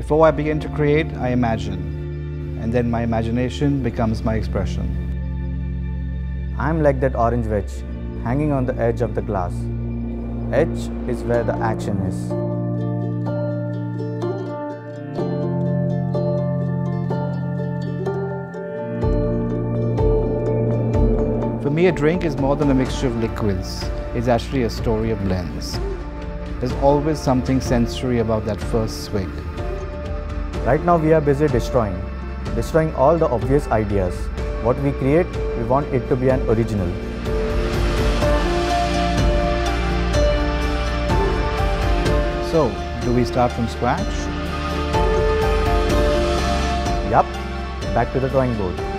Before I begin to create, I imagine. And then my imagination becomes my expression. I'm like that orange wedge, hanging on the edge of the glass. Edge is where the action is. For me, a drink is more than a mixture of liquids. It's actually a story of blends. There's always something sensory about that first swig. Right now we are busy destroying. Destroying all the obvious ideas. What we create, we want it to be an original. So, do we start from scratch? Yup, back to the drawing board.